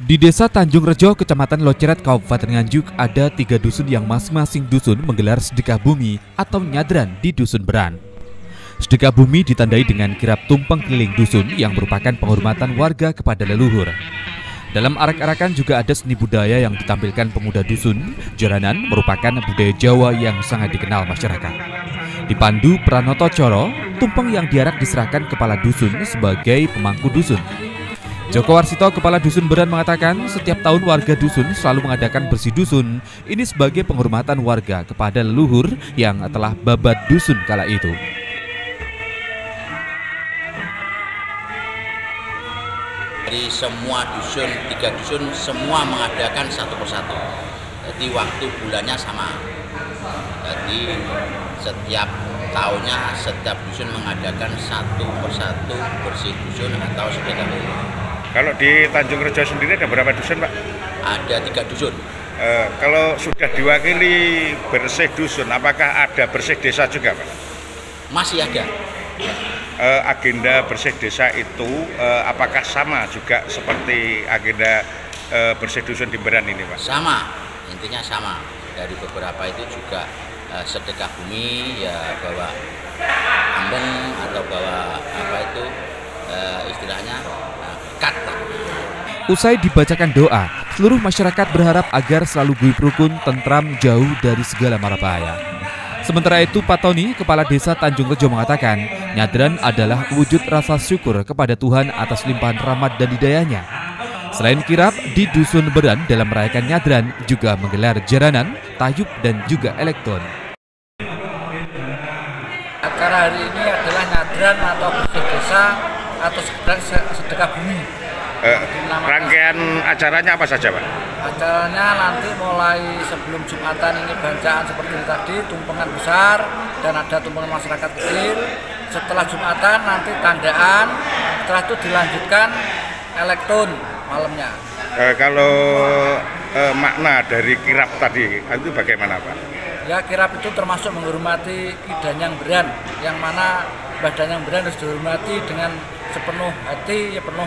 Di desa Tanjung Rejo, Kecamatan Loceret, Kabupaten Nganjuk, ada tiga dusun yang masing-masing dusun menggelar sedekah bumi atau nyadran di dusun Beran. Sedekah bumi ditandai dengan kirap tumpeng keliling dusun yang merupakan penghormatan warga kepada leluhur. Dalam arak-arakan juga ada seni budaya yang ditampilkan pemuda dusun. Jaranan merupakan budaya Jawa yang sangat dikenal masyarakat. Dipandu Pranoto Coro, tumpeng yang diarak diserahkan kepala dusun sebagai pemangku dusun. Joko Warsito, Kepala Dusun Beran mengatakan setiap tahun warga dusun selalu mengadakan bersih dusun. Ini sebagai penghormatan warga kepada leluhur yang telah babat dusun kala itu. Dari semua dusun, tiga dusun, semua mengadakan satu persatu. Jadi waktu bulannya sama. Jadi setiap tahunnya setiap dusun mengadakan satu persatu bersih dusun atau sedekah kalau di Tanjung Rejo sendiri ada berapa dusun, Pak? Ada tiga dusun. E, kalau sudah diwakili bersih dusun, apakah ada bersih desa juga, Pak? Masih ada. E, agenda bersih desa itu e, apakah sama juga seperti agenda e, bersih dusun di Beran ini, Pak? Sama, intinya sama. Dari beberapa itu juga e, sedekah bumi, ya bawa ambeng atau bawa apa itu e, istilahnya kata. Usai dibacakan doa, seluruh masyarakat berharap agar selalu guyup rukun, tentram, jauh dari segala mara bahaya. Sementara itu, Pak Tony, Kepala Desa Tanjung Rejo mengatakan, nyadran adalah wujud rasa syukur kepada Tuhan atas limpahan rahmat dan hidayahnya. Selain kirap, di Dusun Beran dalam merayakan nyadran juga menggelar jaranan, tayub, dan juga elektron. Acara hari ini adalah nyadran atau desa atau sedekah bumi. Eh, rangkaian acaranya apa saja, Pak? Acaranya nanti mulai sebelum Jumatan ini bacaan seperti tadi, tumpengan besar dan ada tumpengan masyarakat kecil. Setelah Jumatan nanti tandaan, setelah itu dilanjutkan elektron malamnya. Eh, kalau eh, makna dari kirap tadi itu bagaimana, Pak? Ya kirap itu termasuk menghormati Kidanyang Beran, yang mana Badan yang Beran harus dihormati dengan sepenuh hati ya penuh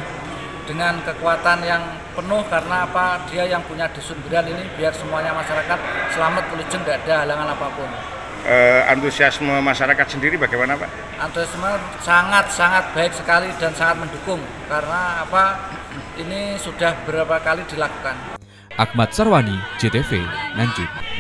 dengan kekuatan yang penuh karena apa dia yang punya dusun beran ini biar semuanya masyarakat selamat pelujung tidak ada halangan apa pun uh, antusiasme masyarakat sendiri bagaimana Pak? Antusiasme sangat sangat baik sekali dan sangat mendukung karena apa ini sudah beberapa kali dilakukan. Ahmad Sarwani, JTV, Nganjuk.